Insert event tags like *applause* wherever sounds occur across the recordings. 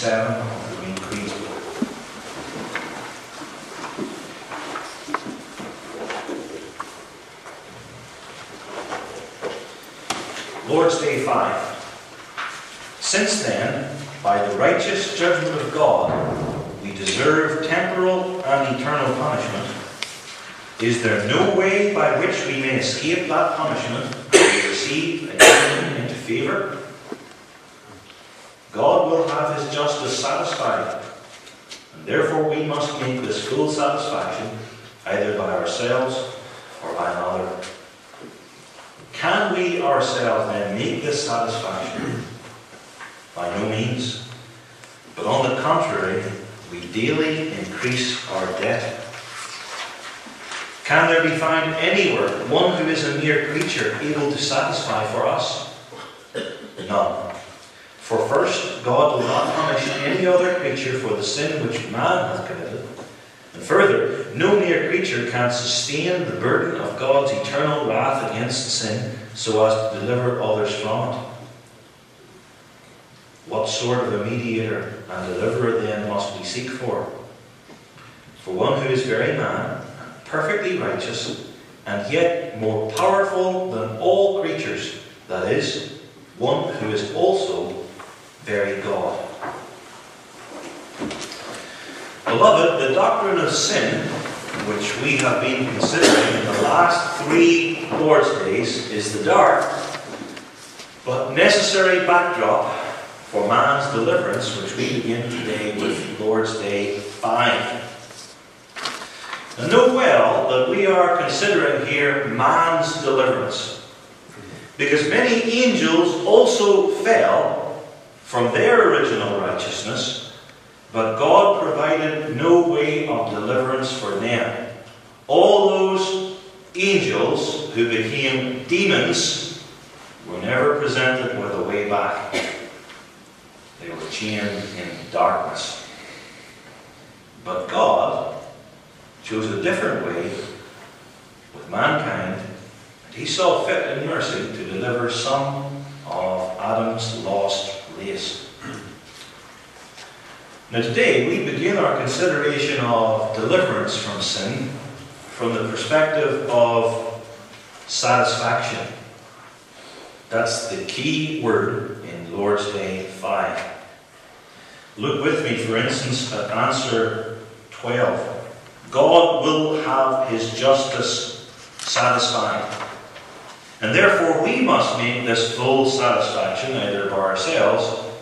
27. Contrary, we daily increase our debt. Can there be found anywhere one who is a mere creature able to satisfy for us? None. For first, God will not punish any other creature for the sin which man hath committed. And further, no mere creature can sustain the burden of God's eternal wrath against sin so as to deliver others from it. What sort of a mediator and deliverer then must we seek for? For one who is very man, perfectly righteous, and yet more powerful than all creatures, that is, one who is also very God. Beloved, the doctrine of sin, which we have been considering in the last three Lord's days, is the dark but necessary backdrop for man's deliverance, which we begin today with Lord's Day 5. And note well that we are considering here man's deliverance. Because many angels also fell from their original righteousness, but God provided no way of deliverance for them. All those angels who became demons were never presented with a way back. They were chained in darkness. But God chose a different way with mankind, and He saw fit in mercy to deliver some of Adam's lost race. Now, today we begin our consideration of deliverance from sin from the perspective of satisfaction. That's the key word in Lord's Day 5. Look with me, for instance, at answer 12. God will have his justice satisfied. And therefore, we must make this full satisfaction either by ourselves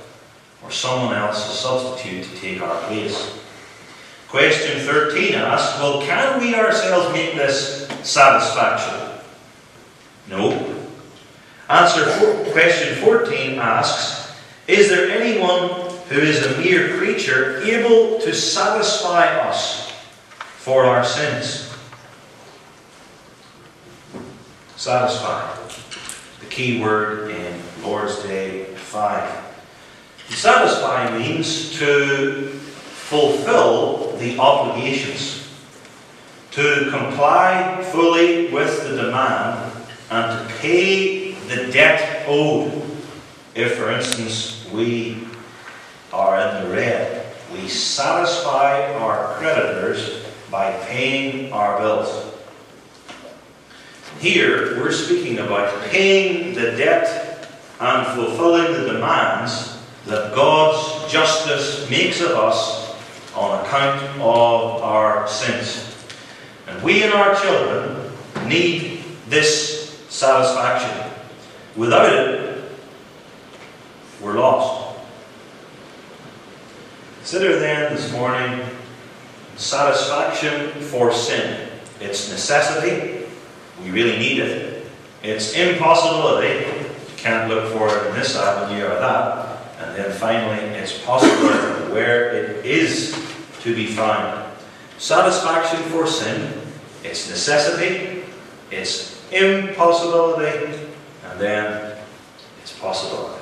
or someone else substitute to take our place. Question 13 asks, well, can we ourselves make this satisfaction? No. Answer for, question 14 asks, Is there anyone who is a mere creature able to satisfy us for our sins? Satisfy. The key word in Lord's Day 5. Satisfy means to fulfill the obligations, to comply fully with the demand, and to pay the debt owed. If, for instance, we are in the red, we satisfy our creditors by paying our bills. Here, we're speaking about paying the debt and fulfilling the demands that God's justice makes of us on account of our sins. And we and our children need this satisfaction. Without it, we're lost. Consider then this morning satisfaction for sin. It's necessity. We really need it. It's impossibility. Eh? You can't look for it in this avenue or that. And then finally, it's possibility *coughs* where it is to be found. Satisfaction for sin. It's necessity. It's impossibility. Eh? And then it's possibility.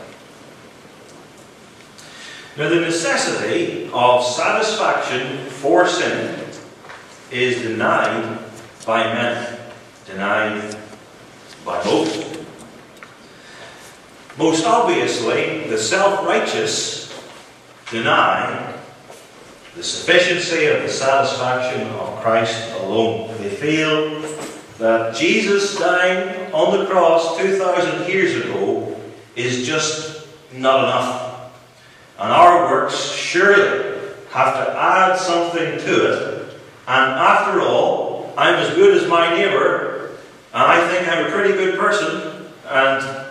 Now, the necessity of satisfaction for sin is denied by men, denied by most. Most obviously, the self-righteous deny the sufficiency of the satisfaction of Christ alone. They feel that Jesus dying on the cross 2,000 years ago is just not enough. And our works surely have to add something to it. And after all, I'm as good as my neighbour, and I think I'm a pretty good person, and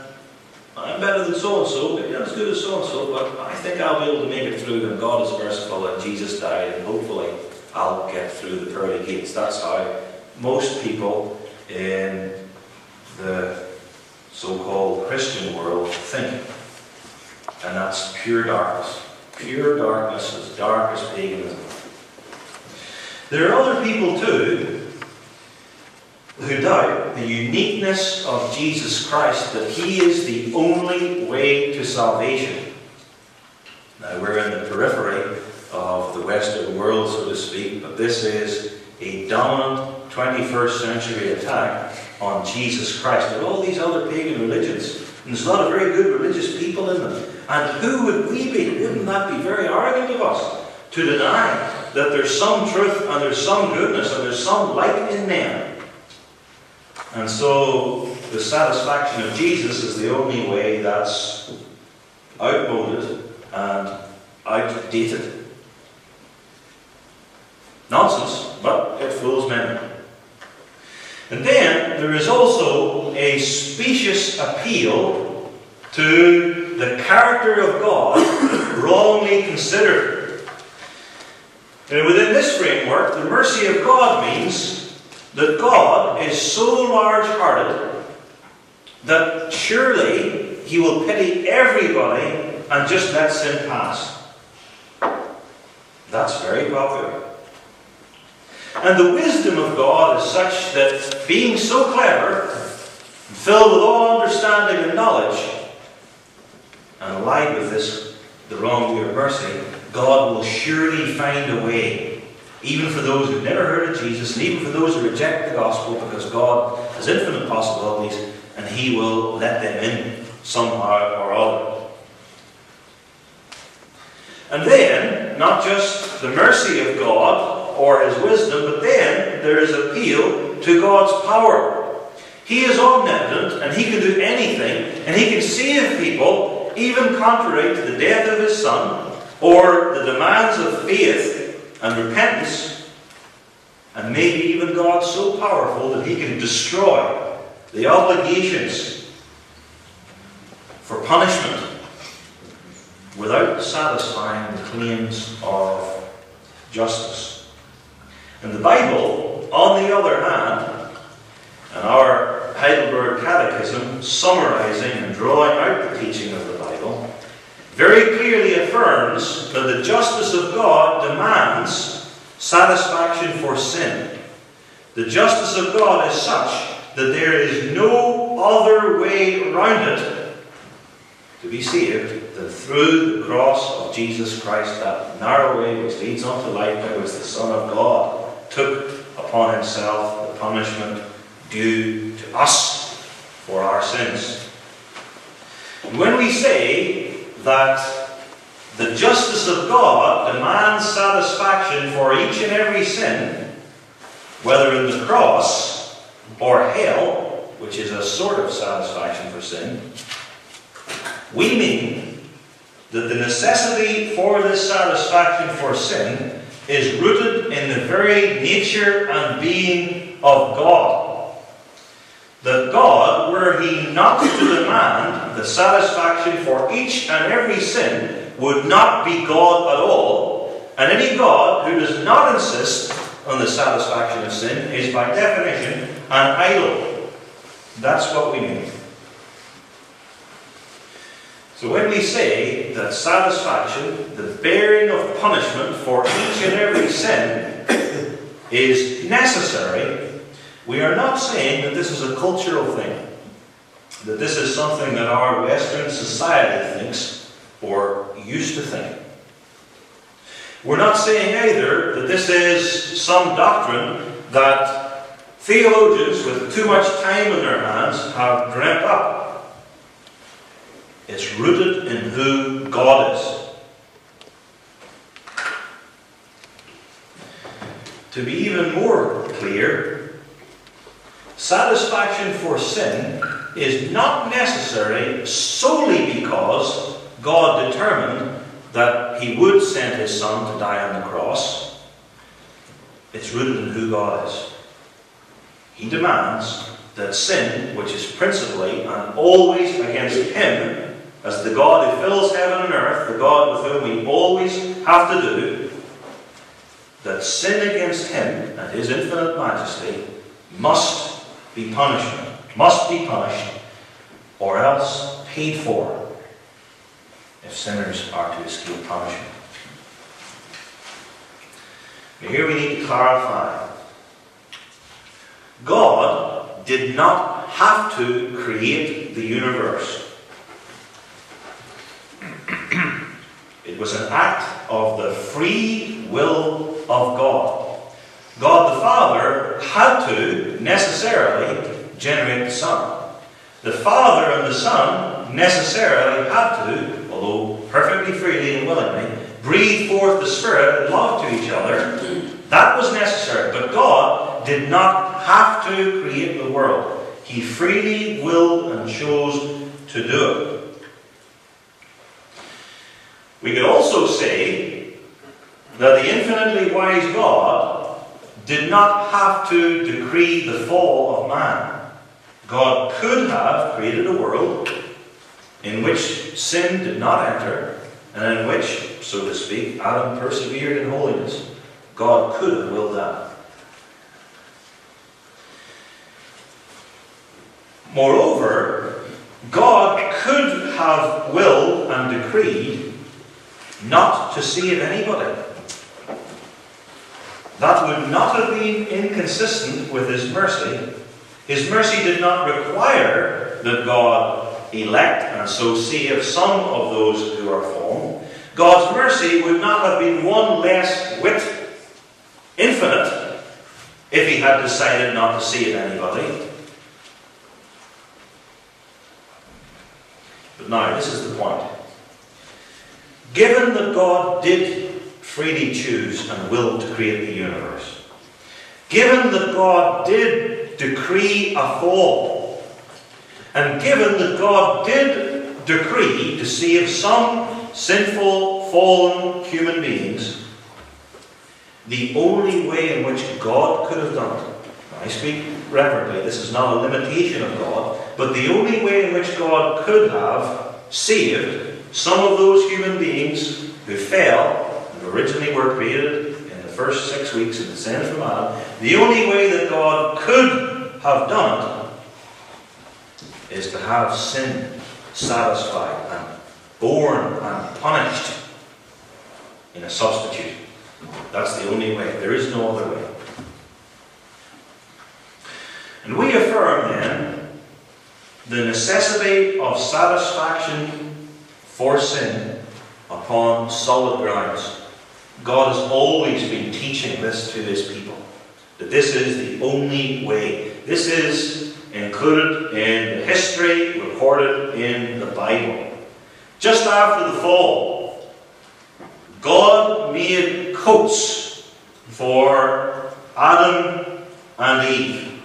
I'm better than so and so, maybe not as good as so and so, but I think I'll be able to make it through, and God is merciful, and Jesus died, and hopefully I'll get through the pearly gates. That's how most people in the so called Christian world think. And that's pure darkness. Pure darkness, as dark as paganism. There are other people too who doubt the uniqueness of Jesus Christ, that He is the only way to salvation. Now, we're in the periphery of the Western world, so to speak, but this is a dominant 21st century attack on Jesus Christ. Are all these other pagan religions, and there's a lot of very good religious people in them. And who would we be? Wouldn't that be very arrogant of us to deny that there's some truth and there's some goodness and there's some light in them? And so the satisfaction of Jesus is the only way that's outmoded and outdated. Nonsense, but it fools men. And then there is also a specious appeal to the character of God wrongly considered. And within this framework, the mercy of God means that God is so large hearted that surely He will pity everybody and just let sin pass. That's very popular. And the wisdom of God is such that being so clever, filled with all understanding and knowledge, and allied with this, the wrong way of mercy, God will surely find a way even for those who've never heard of Jesus, and even for those who reject the gospel, because God has infinite possibilities, and He will let them in somehow or other. And then, not just the mercy of God or His wisdom, but then there is appeal to God's power. He is omnipotent, and He can do anything, and He can save people, even contrary to the death of His Son, or the demands of faith and repentance, and maybe even God so powerful that He can destroy the obligations for punishment without satisfying the claims of justice. And the Bible, on the other hand, and our Heidelberg Catechism, summarizing and drawing out the teaching of the Bible, very clearly affirms that the justice of God demands satisfaction for sin. The justice of God is such that there is no other way around it to be saved than through the cross of Jesus Christ, that narrow way which leads unto life, by which the Son of God took upon himself the punishment due to us for our sins. And when we say that the justice of God demands satisfaction for each and every sin, whether in the cross or hell, which is a sort of satisfaction for sin, we mean that the necessity for this satisfaction for sin is rooted in the very nature and being of God that God, were He not to demand the satisfaction for each and every sin, would not be God at all, and any God who does not insist on the satisfaction of sin is by definition an idol. That's what we mean. So when we say that satisfaction, the bearing of punishment for each and every sin, is necessary we are not saying that this is a cultural thing, that this is something that our Western society thinks or used to think. We're not saying either that this is some doctrine that theologians with too much time in their hands have dreamt up. It's rooted in who God is. To be even more clear, satisfaction for sin is not necessary solely because God determined that He would send His Son to die on the cross. It's rooted in who God is. He demands that sin, which is principally and always against Him, as the God who fills heaven and earth, the God with whom we always have to do, that sin against Him and His infinite majesty must be punished, must be punished, or else paid for if sinners are to escape punishment. here we need to clarify. God did not have to create the universe. *clears throat* it was an act of the free will of God. God the Father had to necessarily generate the Son. The Father and the Son necessarily had to, although perfectly freely and willingly, breathe forth the Spirit and love to each other. That was necessary. But God did not have to create the world. He freely willed and chose to do it. We could also say that the infinitely wise God did not have to decree the fall of man. God could have created a world in which sin did not enter, and in which, so to speak, Adam persevered in holiness. God could have willed that. Moreover, God could have willed and decreed not to save anybody. That would not have been inconsistent with His mercy. His mercy did not require that God elect and so save some of those who are fallen. God's mercy would not have been one less whit infinite if He had decided not to save anybody. But now, this is the point. Given that God did freely choose and will to create the universe. Given that God did decree a fall, and given that God did decree to save some sinful, fallen human beings, the only way in which God could have done it, I speak reverently, this is not a limitation of God, but the only way in which God could have saved some of those human beings who fell originally were created in the first six weeks of the sin from Adam, the only way that God could have done it is to have sin satisfied and borne and punished in a substitute. That's the only way. There is no other way. And we affirm then the necessity of satisfaction for sin upon solid grounds. God has always been teaching this to his people. That this is the only way. This is included in the history recorded in the Bible. Just after the fall, God made coats for Adam and Eve.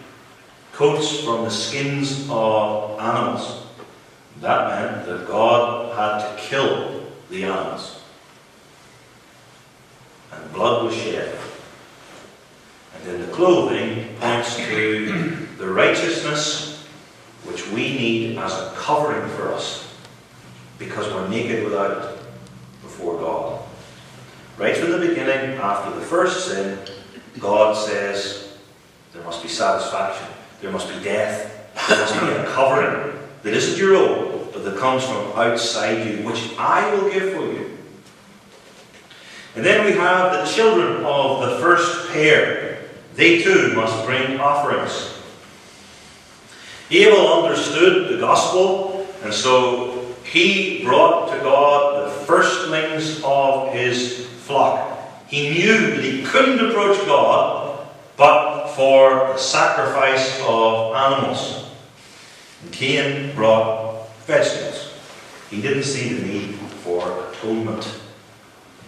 Coats from the skins of animals. That meant that God had to kill the animals and blood was shed. And then the clothing points to the righteousness which we need as a covering for us because we're naked without it before God. Right from the beginning, after the first sin, God says there must be satisfaction, there must be death, there must be a covering that isn't your own, but that comes from outside you, which I will give for you. And then we have the children of the first pair. They too must bring offerings. Abel understood the gospel, and so he brought to God the firstlings of his flock. He knew that he couldn't approach God but for the sacrifice of animals. And Cain brought vegetables. He didn't see the need for atonement,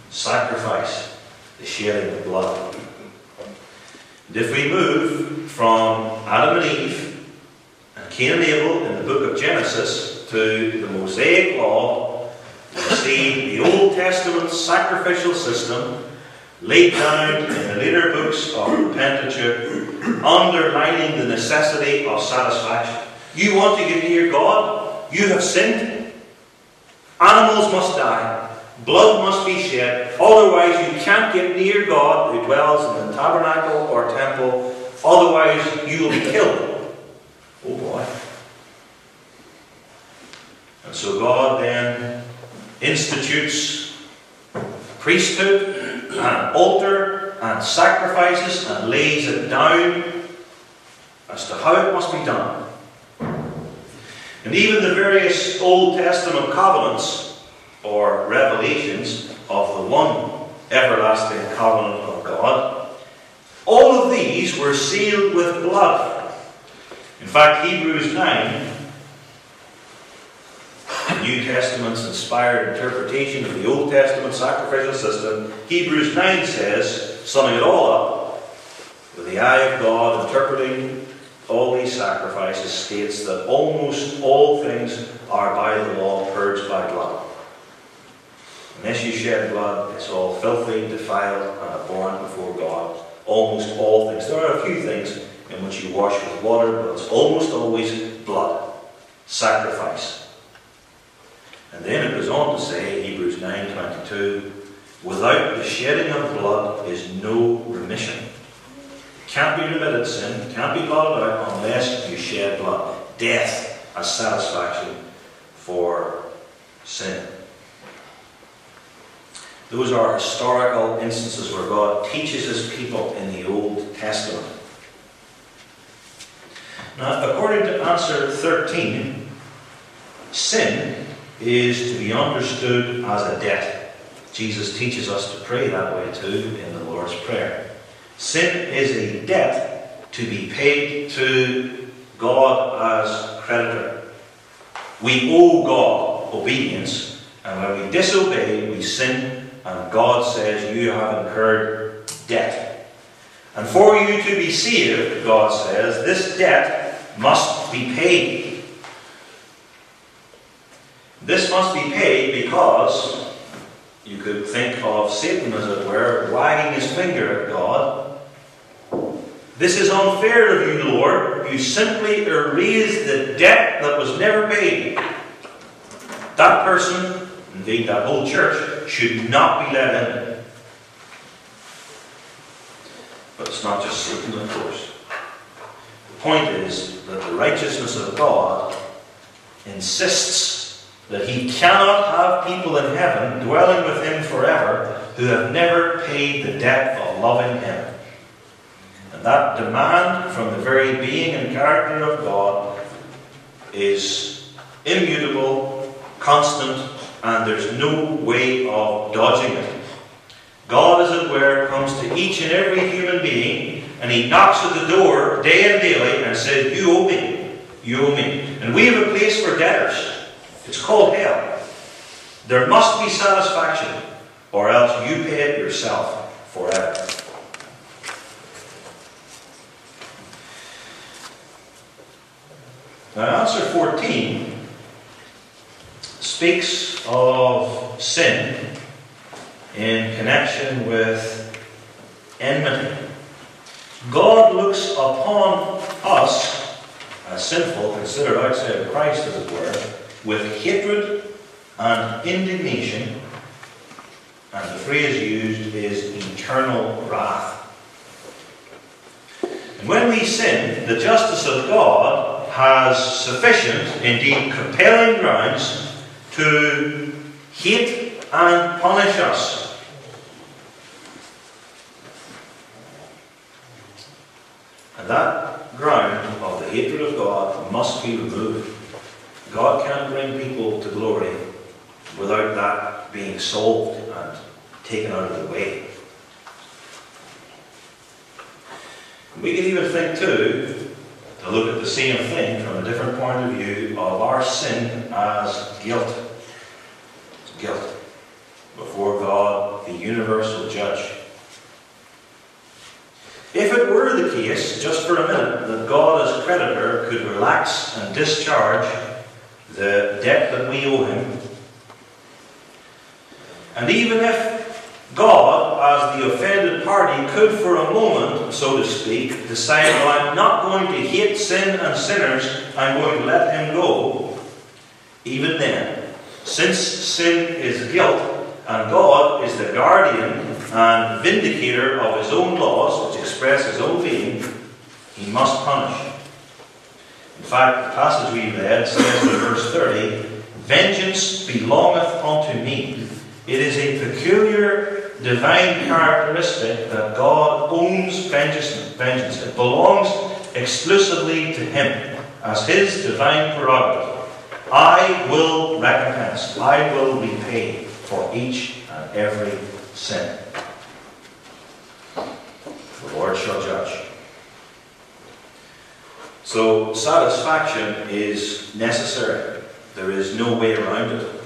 sacrifice, the shedding of blood. And if we move from Adam and Eve and Cain and Abel in the book of Genesis to the Mosaic Law, we see the Old Testament sacrificial system laid down in the later books of the Pentateuch, underlining the necessity of satisfaction. You want to get near God? You have sinned. Animals must die. Blood must be shed. Otherwise, you can't get near God who dwells in the tabernacle or temple. Otherwise, you will be killed. Oh boy. And so God then institutes priesthood and altar and sacrifices and lays it down as to how it must be done. And even the various Old Testament covenants or revelations of the one everlasting covenant of God, all of these were sealed with blood. In fact, Hebrews 9 the New Testament's inspired interpretation of the Old Testament sacrificial system, Hebrews 9 says, summing it all up, with the eye of God interpreting all these sacrifices, states that almost all things are by the law purged by blood. Unless you shed blood, it's all filthy, defiled, and abhorrent before God. Almost all things. There are a few things in which you wash with water, but it's almost always blood. Sacrifice. And then it goes on to say, Hebrews 9.22, without the shedding of blood is no remission. Can't be remitted sin, can't be blotted out unless you shed blood. Death as satisfaction for sin. Those are historical instances where God teaches his people in the Old Testament. Now, according to answer 13, sin is to be understood as a debt. Jesus teaches us to pray that way too in the Lord's Prayer. Sin is a debt to be paid to God as creditor. We owe God obedience, and when we disobey, we sin, and God says, You have incurred debt. And for you to be saved, God says, this debt must be paid. This must be paid because you could think of Satan, as it were, wagging his finger at God. This is unfair of you, Lord. You simply erased the debt that was never paid. That person, indeed that whole church, should not be let in. But it's not just Satan, of course. The point is that the righteousness of God insists that he cannot have people in heaven dwelling with him forever who have never paid the debt of loving him. And that demand from the very being and character of God is immutable, constant, and there's no way of dodging it. God, as it were, comes to each and every human being and he knocks at the door day and daily and says, You owe me. You owe me. And we have a place for debtors. It's called hell. There must be satisfaction, or else you pay it yourself forever. Now, answer 14 speaks of sin in connection with enmity. God looks upon us as sinful, considered outside of Christ, as it were, with hatred and indignation, and the phrase used is eternal wrath. And when we sin, the justice of God has sufficient, indeed compelling grounds to hate and punish us. And that ground of the hatred of God must be removed. God can't bring people to glory without that being solved and taken out of the way. We can even think too, to look at the same thing from a different point of view of our sin as guilt. Guilt. Before God, the universal judge. If it were the case, just for a minute, that God as creditor could relax and discharge the debt that we owe him, and even if God, as the offended party, could for a moment, so to speak, decide, well, I'm not going to hate sin and sinners, I'm going to let him go, even then, since sin is guilt, and God is the guardian and vindicator of his own laws, which express his own being, he must punish. In fact, the passage we read says in verse 30, Vengeance belongeth unto me. It is a peculiar divine characteristic that God owns vengeance. It belongs exclusively to Him as His divine prerogative. I will recompense, I will repay for each and every sin. The Lord shall judge. So, satisfaction is necessary. There is no way around it.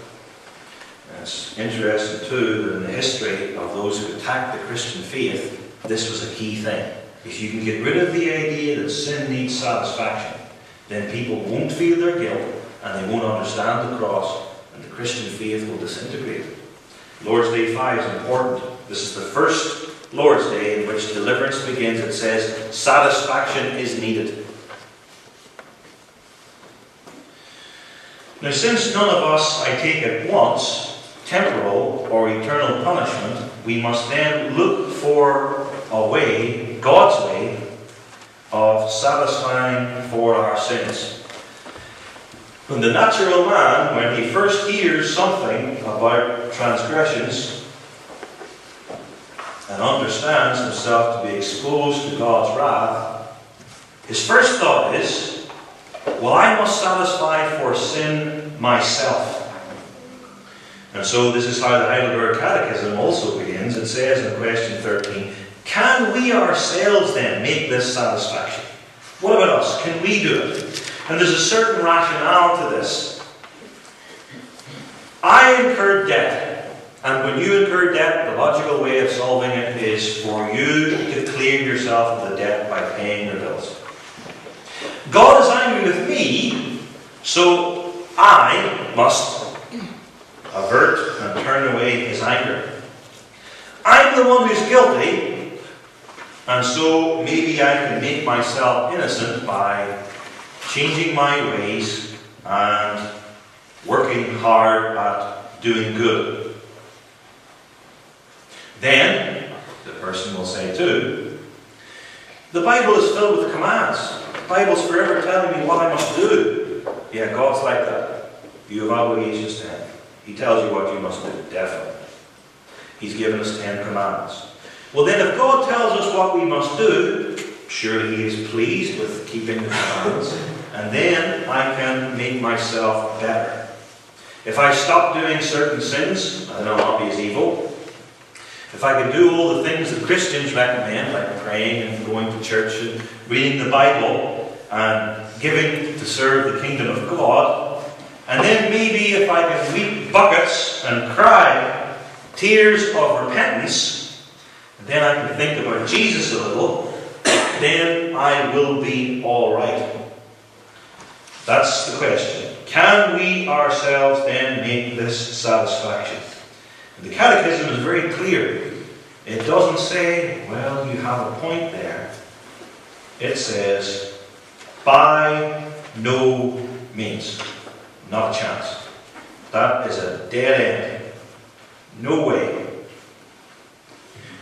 It's interesting too that in the history of those who attacked the Christian faith, this was a key thing. If you can get rid of the idea that sin needs satisfaction, then people won't feel their guilt and they won't understand the cross and the Christian faith will disintegrate. Lord's Day 5 is important. This is the first Lord's Day in which deliverance begins. It says, satisfaction is needed. Now, since none of us, I take it, wants temporal or eternal punishment, we must then look for a way, God's way, of satisfying for our sins. When the natural man, when he first hears something about transgressions and understands himself to be exposed to God's wrath, his first thought is, Well, I must satisfy for sin myself. And so this is how the Heidelberg Catechism also begins. It says in question 13, Can we ourselves then make this satisfaction? What about us? Can we do it? And there's a certain rationale to this. I incurred debt. And when you incur debt, the logical way of solving it is for you to clear yourself of the debt by paying your bills. God is angry with me, so I must avert and turn away his anger. I'm the one who's guilty, and so maybe I can make myself innocent by changing my ways and working hard at doing good. Then, the person will say too, the Bible is filled with commands. Bible's forever telling me what I must do. Yeah, God's like that. You have obligations to Him. He tells you what you must do, definitely. He's given us Ten Commandments. Well, then, if God tells us what we must do, surely He is pleased with keeping the commandments, and then I can make myself better. If I stop doing certain sins, then I'll not be as evil. If I can do all the things that Christians recommend, like praying and going to church and reading the Bible and giving to serve the kingdom of God, and then maybe if I can weep buckets and cry tears of repentance, then I can think about Jesus a little, then I will be alright. That's the question. Can we ourselves then make this satisfaction? The Catechism is very clear. It doesn't say, well, you have a point there. It says, by no means. Not a chance. That is a dead end. No way.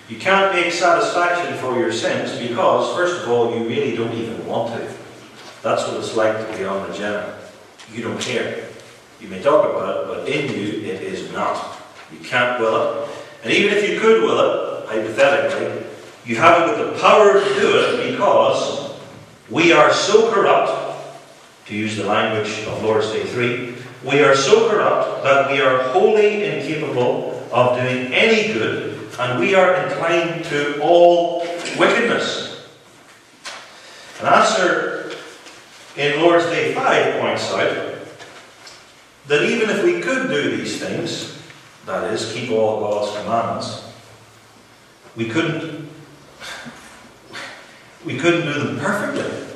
You can't make satisfaction for your sins because, first of all, you really don't even want to. That's what it's like to be on the unregenerate. You don't care. You may talk about it, but in you it is not. You can't will it. And even if you could will it, hypothetically, you haven't got the power to do it because we are so corrupt to use the language of Lord's Day 3, we are so corrupt that we are wholly incapable of doing any good, and we are inclined to all wickedness. An answer in Lord's Day 5 points out that even if we could do these things, that is, keep all God's commandments, we couldn't we couldn't do them perfectly.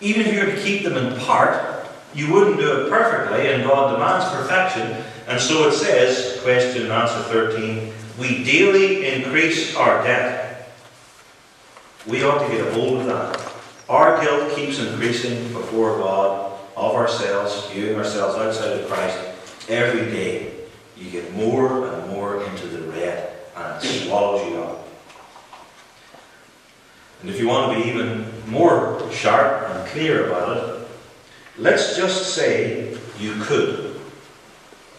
Even if you were to keep them in part, you wouldn't do it perfectly, and God demands perfection. And so it says, question and answer 13, we daily increase our debt. We ought to get a hold of that. Our guilt keeps increasing before God of ourselves, viewing ourselves outside of Christ, every day. You get more and more into the red, and it swallows you up. And if you want to be even more sharp and clear about it, let's just say you could.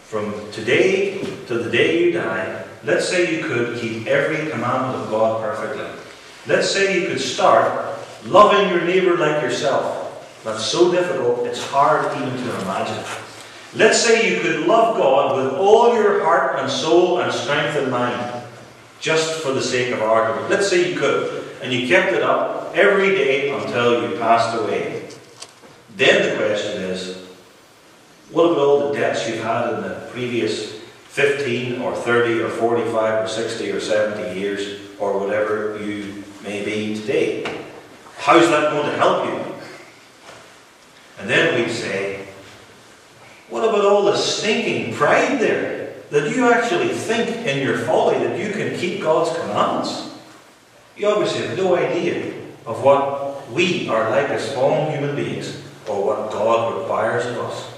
From today to the day you die, let's say you could keep every commandment of God perfectly. Let's say you could start loving your neighbour like yourself. That's so difficult, it's hard even to imagine. Let's say you could love God with all your heart and soul and strength and mind, just for the sake of argument. Let's say you could and you kept it up every day until you passed away. Then the question is, what about all the debts you've had in the previous 15 or 30 or 45 or 60 or 70 years or whatever you may be today? How's that going to help you? And then we'd say, what about all the stinking pride there? That you actually think in your folly that you can keep God's commandments? You obviously have no idea of what we are like as fallen human beings or what God requires of us.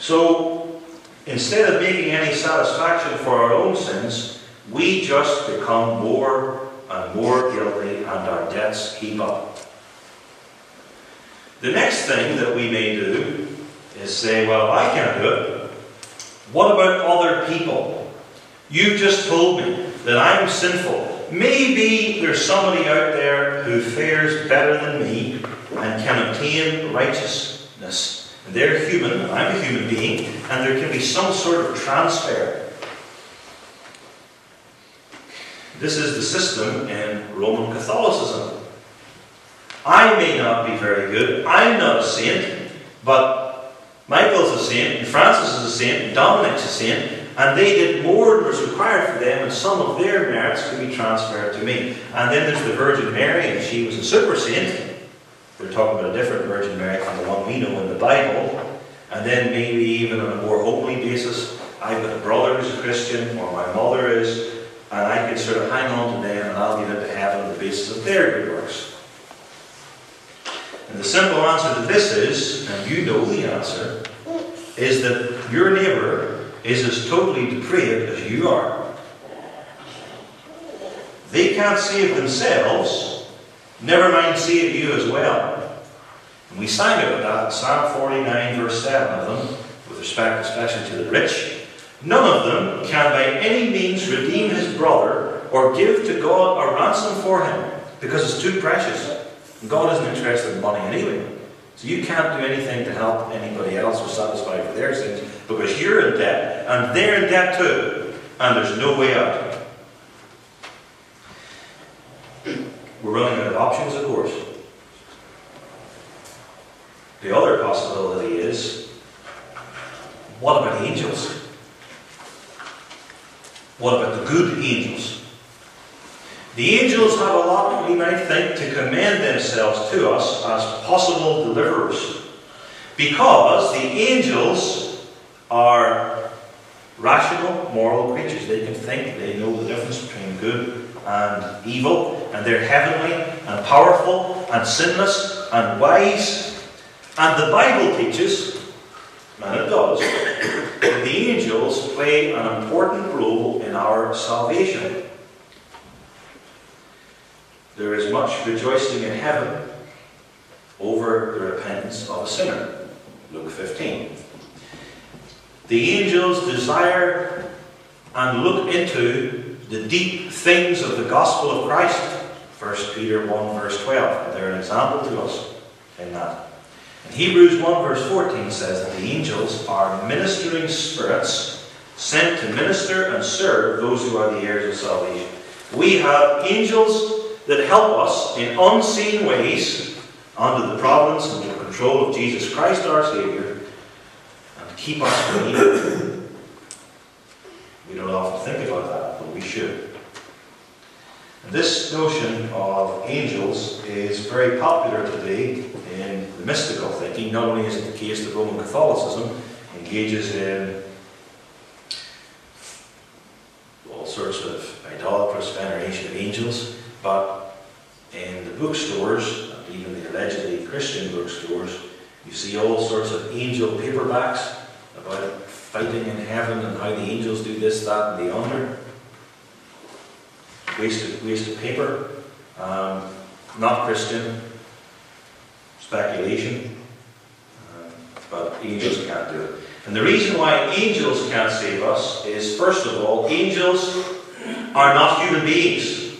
So, instead of making any satisfaction for our own sins, we just become more and more guilty and our debts heap up. The next thing that we may do is say, well, I can't do it. What about other people? You've just told me that I'm sinful. Maybe there's somebody out there who fares better than me and can obtain righteousness. They're human, and I'm a human being, and there can be some sort of transfer. This is the system in Roman Catholicism. I may not be very good, I'm not a saint, but Michael's a saint, and Francis is a saint, and Dominic's a saint, and they did more than was required for them, and some of their merits could be transferred to me. And then there's the Virgin Mary, and she was a super saint. We're talking about a different Virgin Mary from the one we know in the Bible. And then maybe even on a more homely basis, I've got a brother who's a Christian, or my mother is, and I can sort of hang on to them and I'll get into heaven on the basis of their good works. And the simple answer to this is, and you know the answer, is that your neighbour is as totally depraved as you are. They can't save themselves, never mind save you as well. And we sang about that in Psalm 49, verse 7 of them, with respect especially to the rich. None of them can by any means redeem his brother or give to God a ransom for him, because it's too precious. God isn't interested in money anyway. So you can't do anything to help anybody else or satisfy for their sins because you're in debt and they're in debt too, and there's no way out. We're running out of options, of course. The other possibility is what about angels? What about the good angels? The angels have a lot, we might think, to commend themselves to us as possible deliverers. Because the angels are rational, moral creatures. They can think, they know the difference between good and evil, and they're heavenly and powerful and sinless and wise. And the Bible teaches, and it does, that the angels play an important role in our salvation. There is much rejoicing in heaven over the repentance of a sinner. Luke 15. The angels desire and look into the deep things of the gospel of Christ. 1 Peter 1 verse 12. They're an example to us in that. And Hebrews 1 verse 14 says that the angels are ministering spirits sent to minister and serve those who are the heirs of salvation. We have angels that help us in unseen ways under the providence and the control of Jesus Christ our Saviour and keep us from evil. We don't often think about that. But we should. And this notion of angels is very popular today in the mystical thinking. Not only is it the case that Roman Catholicism engages in all sorts of idolatrous veneration of angels, but in the bookstores, even the allegedly Christian bookstores, you see all sorts of angel paperbacks about fighting in heaven and how the angels do this, that, and the other. Waste of, waste of paper. Um, not Christian. Speculation. Um, but angels can't do it. And the reason why angels can't save us is, first of all, angels are not human beings.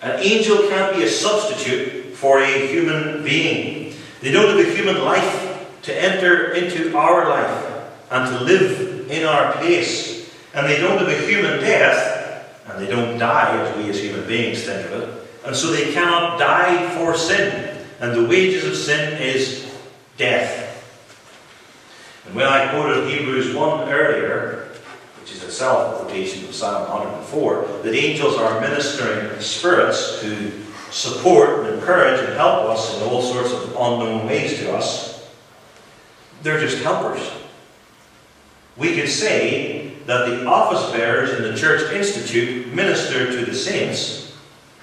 An angel can't be a substitute for a human being. They don't have a human life to enter into our life and to live in our place. And they don't have a human death, and they don't die as we as human beings think of it. And so they cannot die for sin. And the wages of sin is death. And when I quoted Hebrews 1 earlier, which is itself a quotation from Psalm 104, that angels are ministering spirits who support and encourage and help us in all sorts of unknown ways to us, they're just helpers. We could say that the office bearers in the Church Institute minister to the saints,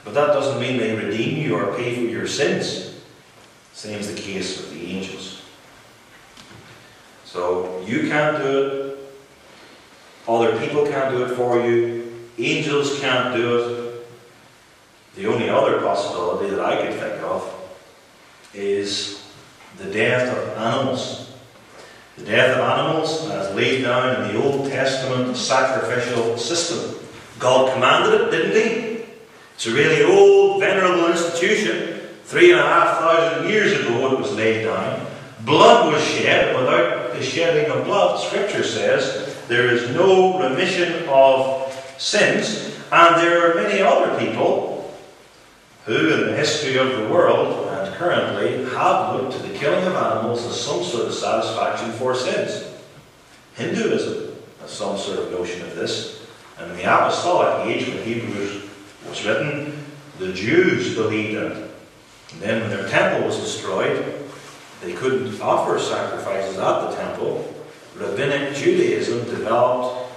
but that doesn't mean they redeem you or pay for your sins. Same is the case with the angels. So you can't do it. Other people can't do it for you. Angels can't do it. The only other possibility that I could think of is the death of animals. The death of animals as laid down in the Old Testament sacrificial system. God commanded it, didn't He? It's a really old, venerable institution. Three and a half thousand years ago it was laid down. Blood was shed. Without the shedding of blood, Scripture says, there is no remission of sins. And there are many other people who, in the history of the world and currently, have looked to the killing of animals as some sort of satisfaction for sins. Hinduism has some sort of notion of this. And in the apostolic age, when Hebrews was written, the Jews believed it. And then when their temple was destroyed, they couldn't offer sacrifices at the temple. Rabbinic Judaism developed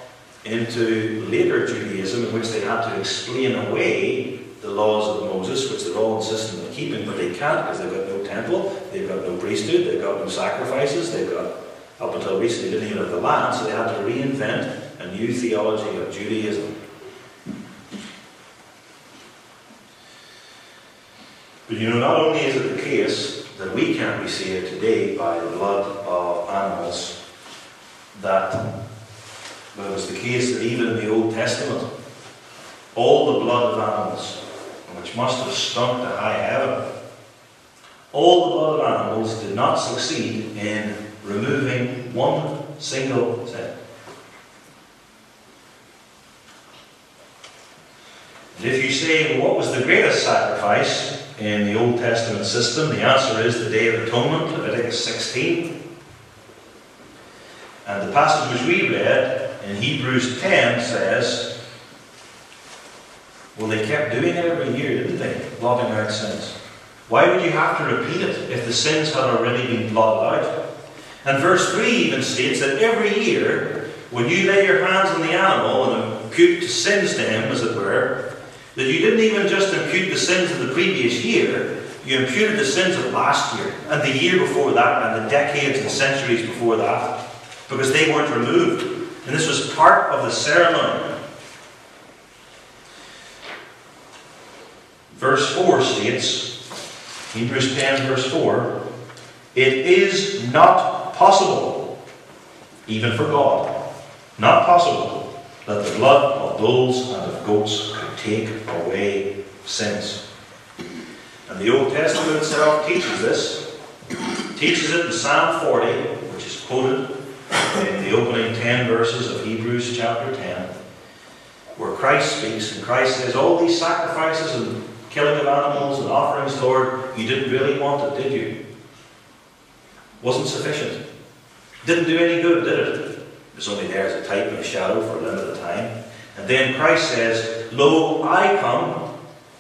into later Judaism in which they had to explain away the laws of Moses, which they're all insistent on keeping, but they can't because they've got no temple, they've got no priesthood, they've got no sacrifices, they've got, up until recently, didn't even have the land, so they had to reinvent a new theology of Judaism. But you know, not only is it the case that we can't be saved today by the blood of animals, that but it was the case that even in the Old Testament, all the blood of animals, which must have stunk to high heaven, all the blood of animals did not succeed in removing one single sin. And if you say, well, what was the greatest sacrifice in the Old Testament system? The answer is the Day of Atonement, Leviticus 16. And the passage which we read in Hebrews 10 says, well, they kept doing it every year, didn't they? Blotting out sins. Why would you have to repeat it if the sins had already been blotted out? And verse 3 even states that every year, when you lay your hands on the animal and impute sins to him, as it were, that you didn't even just impute the sins of the previous year, you imputed the sins of last year, and the year before that, and the decades and centuries before that, because they weren't removed. And this was part of the ceremony. Verse 4 states, Hebrews 10, verse 4, it is not possible, even for God, not possible, that the blood of bulls and of goats could take away sins. And the Old Testament itself teaches this, teaches it in Psalm 40, which is quoted in the opening 10 verses of Hebrews chapter 10, where Christ speaks, and Christ says, All these sacrifices and killing of animals and offerings, Lord, you didn't really want it, did you? Wasn't sufficient. Didn't do any good, did it? It was only there as a type and a shadow for a limited time. And then Christ says, Lo, I come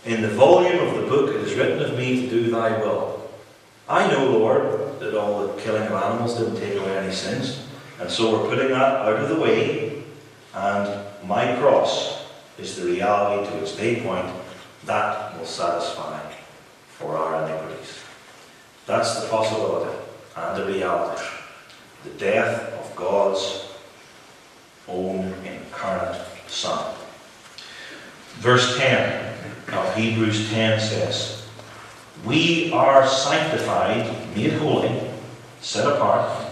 In the volume of the book it is written of me to do thy will. I know, Lord, that all the killing of animals didn't take away any sins, and so we're putting that out of the way, and my cross is the reality to its day point that will satisfy for our iniquities. That's the possibility and the reality. The death of God's own incarnate Son. Verse 10 of Hebrews 10 says, We are sanctified, made holy, set apart,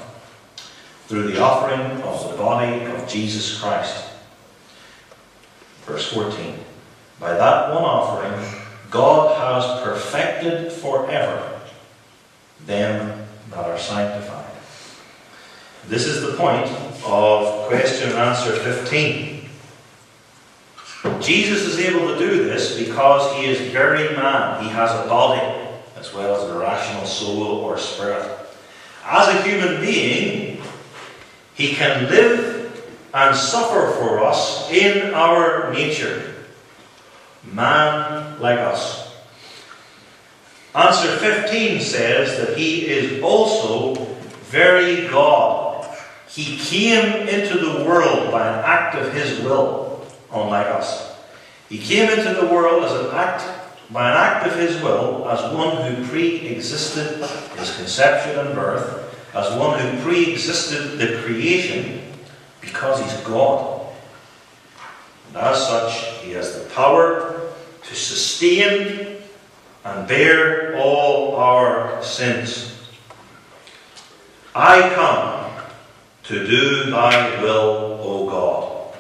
through the offering of the body of Jesus Christ. Verse 14 By that one offering, God has perfected forever them that are sanctified. This is the point of question and answer 15. Jesus is able to do this because he is very man. He has a body as well as a rational soul or spirit. As a human being, he can live and suffer for us in our nature. Man like us. Answer 15 says that he is also very God. He came into the world by an act of his will, unlike us. He came into the world as an act by an act of his will, as one who pre-existed his conception and birth, as one who pre-existed the creation, because he's God. And as such, he has the power to sustain and bear all our sins. I come to do thy will, O God.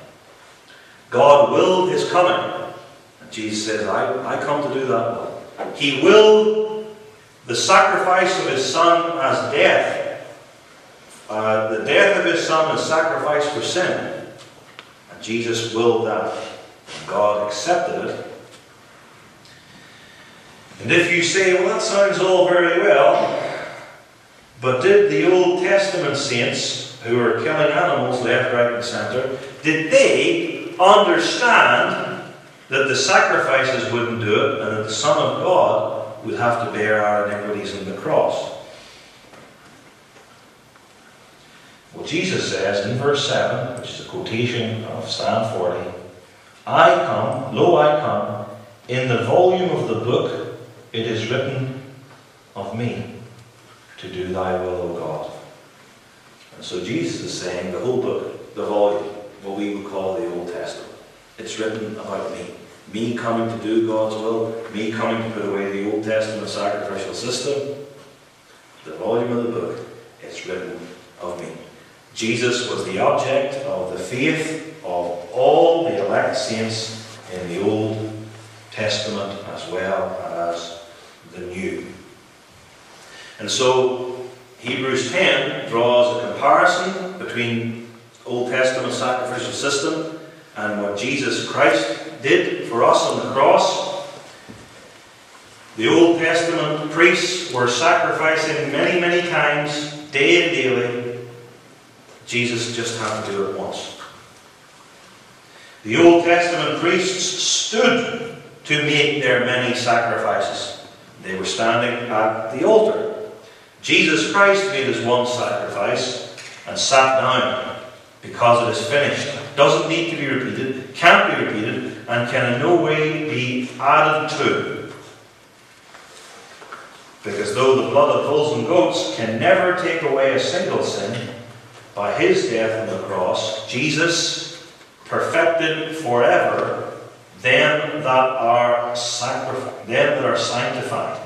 God willed his coming. And Jesus says, I, I come to do that will. He willed the sacrifice of his son as death. Uh, the death of his son as sacrifice for sin. Jesus willed that. God accepted it and if you say, well, that sounds all very well, but did the Old Testament saints who were killing animals left, right, and centre, did they understand that the sacrifices wouldn't do it and that the Son of God would have to bear our iniquities in the cross? Well, Jesus says in verse 7, which is a quotation of Psalm 40, I come, lo, I come, in the volume of the book it is written of me to do thy will, O God. And so Jesus is saying the whole book, the volume, what we would call the Old Testament, it's written about me. Me coming to do God's will, me coming to put away the Old Testament sacrificial system. The volume of the book, it's written of me. Jesus was the object of the faith of all the elect saints in the Old Testament as well as the new. And so Hebrews 10 draws a comparison between Old Testament sacrificial system and what Jesus Christ did for us on the cross. The Old Testament priests were sacrificing many, many times, day and daily. Jesus just had to do it once. The Old Testament priests stood to make their many sacrifices. They were standing at the altar. Jesus Christ made his one sacrifice and sat down because it is finished. It Doesn't need to be repeated, can't be repeated, and can in no way be added to. Because though the blood of bulls and goats can never take away a single sin, by his death on the cross, Jesus perfected forever them that are sacrificed, them that are sanctified.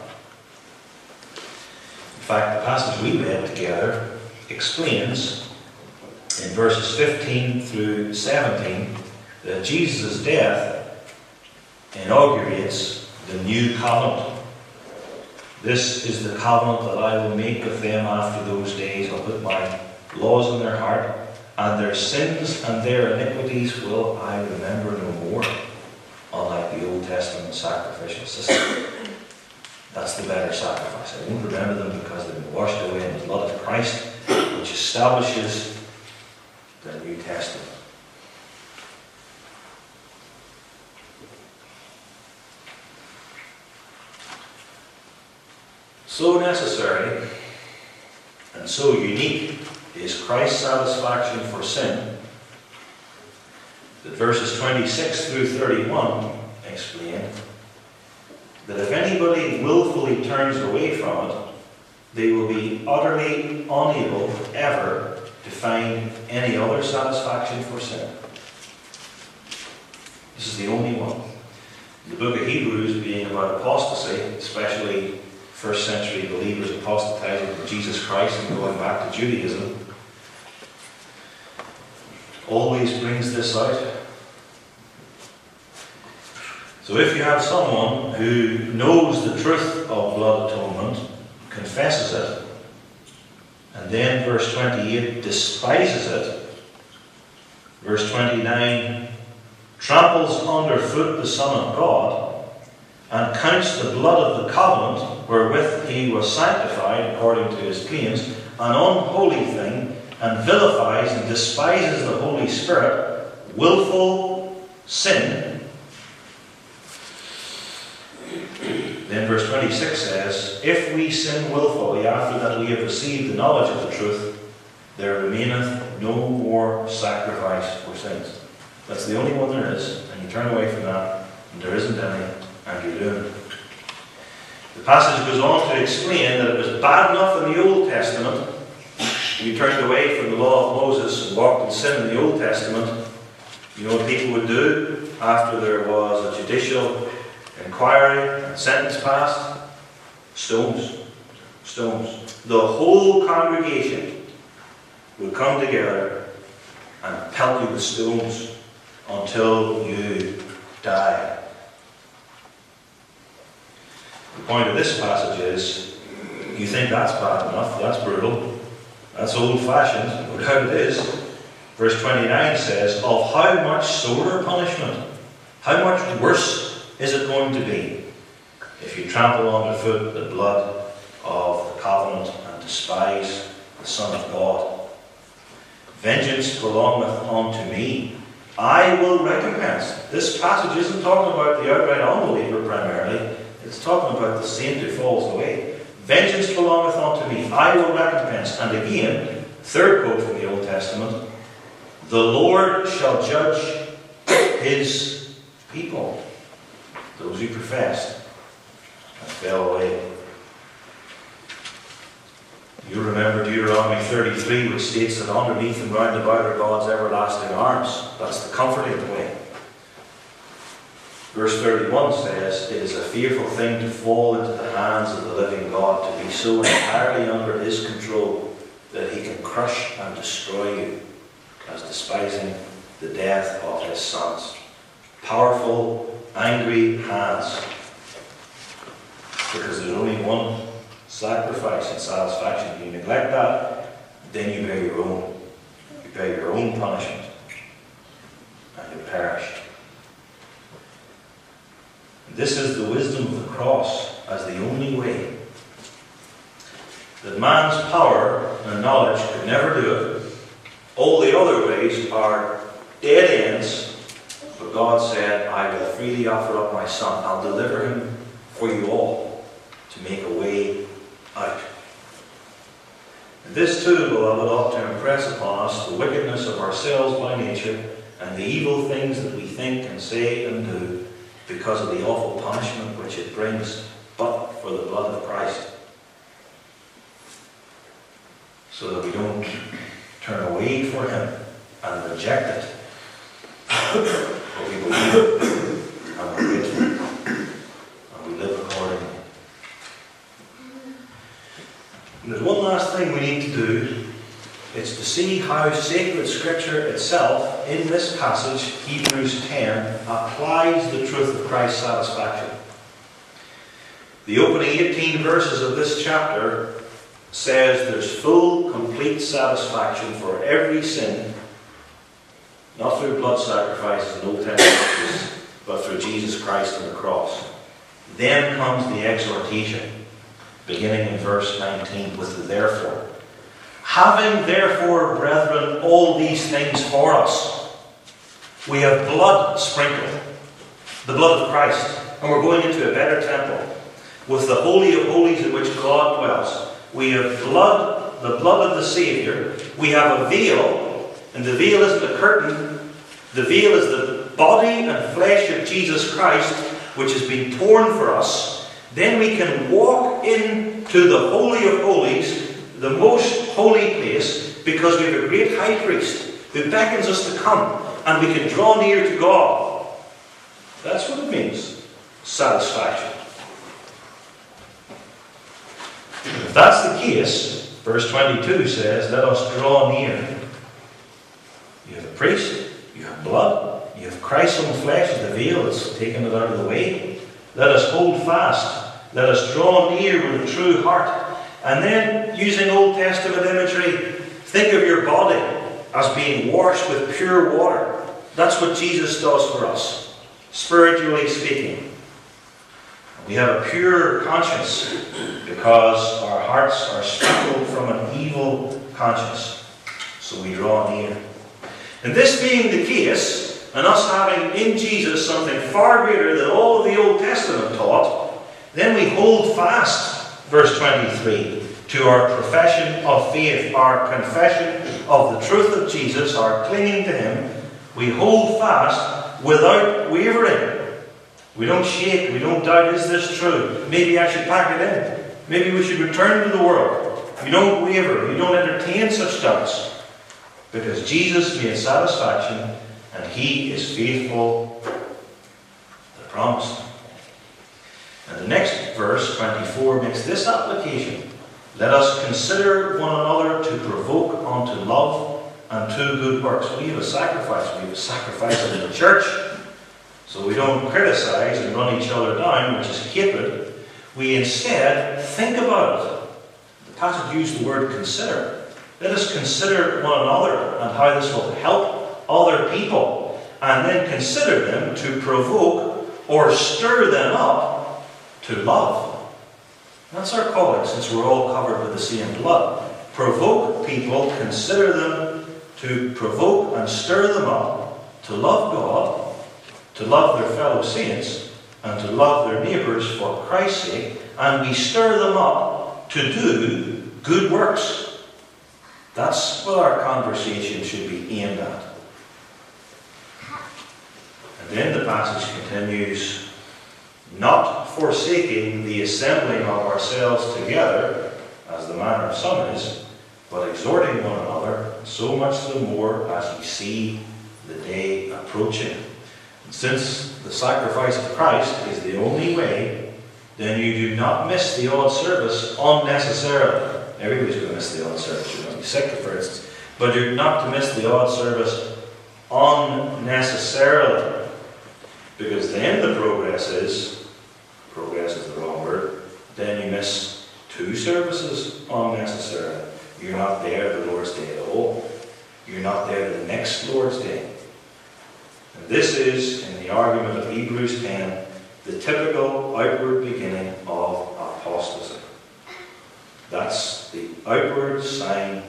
In fact, the passage we read together explains in verses 15 through 17 that Jesus' death inaugurates the new covenant. This is the covenant that I will make with them after those days. I'll put my laws in their heart, and their sins and their iniquities will I remember no more unlike the Old Testament sacrificial system. That's the better sacrifice. I won't remember them because they've been washed away in the blood of Christ, which establishes the New Testament. So necessary and so unique is Christ's satisfaction for sin that verses 26 through 31 explain that if anybody willfully turns away from it, they will be utterly unable ever to find any other satisfaction for sin. This is the only one. The book of Hebrews being about apostasy, especially first century believers apostatizing from Jesus Christ and going back to Judaism, always brings this out. So if you have someone who knows the truth of blood atonement, confesses it, and then verse 28 despises it, verse 29 tramples underfoot the Son of God, and counts the blood of the covenant wherewith he was sanctified, according to his claims, an unholy thing, and vilifies and despises the Holy Spirit, willful sin. Then verse 26 says, If we sin willfully after that we have received the knowledge of the truth, there remaineth no more sacrifice for sins. That's the only one there is, and you turn away from that, and there isn't any, and you're doomed. The passage goes on to explain that it was bad enough in the Old Testament. You turned away from the law of Moses and walked in sin in the Old Testament. You know what people would do after there was a judicial inquiry and sentence passed? Stones. Stones. The whole congregation would come together and pelt you with stones until you die. The point of this passage is you think that's bad enough, that's brutal, that's old fashioned, no doubt it is. Verse 29 says, Of how much sorer punishment, how much worse is it going to be if you trample underfoot the blood of the covenant and despise the Son of God? Vengeance belongeth unto me. I will recompense. This passage isn't talking about the outright unbeliever primarily. It's talking about the saint who falls away. Vengeance belongeth unto me. I will recompense. And again, third quote from the Old Testament The Lord shall judge his people, those who professed and fell away. You remember Deuteronomy 33, which states that underneath and round about are God's everlasting arms. That's the comforting way. Verse 31 says, It is a fearful thing to fall into the hands of the living God, to be so entirely under his control that he can crush and destroy you, as despising the death of his sons. Powerful, angry hands. Because there's only one sacrifice and satisfaction. If you neglect that, then you bear your own. You bear your own punishment. And you perish. This is the wisdom of the cross as the only way. That man's power and knowledge could never do it. All the other ways are dead ends. But God said, I will freely offer up my son. I'll deliver him for you all to make a way out. This too, beloved, ought to impress upon us the wickedness of ourselves by nature and the evil things that we think and say and do because of the awful punishment which it brings, but for the blood of Christ. So that we don't turn away from Him and reject it. *coughs* but we believe and we're grateful and we live accordingly. And there's one last thing we need to do. It's to see how sacred scripture itself, in this passage, Hebrews 10, applies the truth of Christ's satisfaction. The opening 18 verses of this chapter says there's full, complete satisfaction for every sin, not through blood sacrifices and Old Testament but through Jesus Christ on the cross. Then comes the exhortation, beginning in verse 19 with the therefore. Having therefore, brethren, all these things for us, we have blood sprinkled, the blood of Christ, and we're going into a better temple. with the Holy of Holies in which God dwells. We have blood, the blood of the Saviour. We have a veil, and the veil isn't a curtain. The veil is the body and flesh of Jesus Christ, which has been torn for us. Then we can walk into the Holy of Holies, the most holy place, because we have a great high priest who beckons us to come, and we can draw near to God. That's what it means satisfaction. If that's the case, verse 22 says, Let us draw near. You have a priest, you have blood, you have Christ's own flesh as the veil that's taken it out of the way. Let us hold fast. Let us draw near with a true heart. And then, using Old Testament imagery, think of your body as being washed with pure water. That's what Jesus does for us, spiritually speaking. We have a pure conscience because our hearts are sprinkled from an evil conscience. So we draw near. And this being the case, and us having in Jesus something far greater than all of the Old Testament taught, then we hold fast, verse 23, to our profession of faith, our confession of the truth of Jesus, our clinging to Him. We hold fast without wavering. We don't shake, we don't doubt, is this true? Maybe I should pack it in. Maybe we should return to the world. You don't waver, you don't entertain such doubts. Because Jesus made satisfaction and He is faithful the promise. And the next verse, 24, makes this application. Let us consider one another to provoke unto love and to good works. We have a sacrifice. We have a sacrifice in the church. So we don't criticize and run each other down, which is hatred. We instead think about it. The passage used the word consider. Let us consider one another and how this will help other people, and then consider them to provoke or stir them up to love. That's our calling, since we're all covered with the same blood. Provoke people, consider them to provoke and stir them up to love God, to love their fellow saints, and to love their neighbours for Christ's sake, and we stir them up to do good works. That's what our conversation should be aimed at. And then the passage continues not forsaking the assembling of ourselves together, as the manner of some is, but exhorting one another, so much the more as we see the day approaching. And since the sacrifice of Christ is the only way, then you do not miss the odd service unnecessarily. Everybody's going to miss the odd service. You're going to be sick, for instance. But you're not to miss the odd service unnecessarily. Because then the progress is, progress is the wrong word, then you miss two services unnecessarily. You're not there the Lord's Day at all. You're not there the next Lord's Day. And this is, in the argument of Hebrews 10, the typical outward beginning of apostasy. That's the outward sign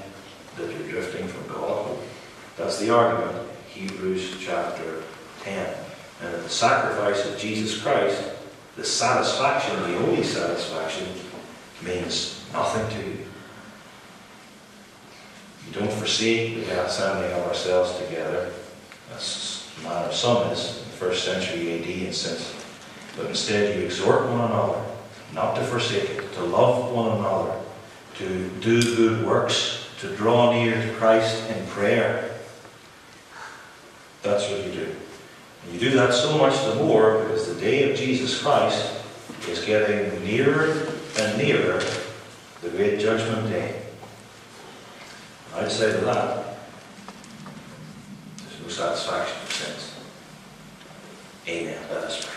that you're drifting from God. That's the argument, Hebrews chapter 10. And the sacrifice of Jesus Christ, the satisfaction, the only satisfaction, means nothing to you. You don't forsake the assembling of ourselves together. The manner of some is in the first century AD and since. But instead you exhort one another not to forsake it, to love one another, to do good works, to draw near to Christ in prayer. That's what you do. You do that so much the more because the day of Jesus Christ is getting nearer and nearer the great judgment day. I'd say to that, there's no satisfaction for sense. Amen. Let us pray.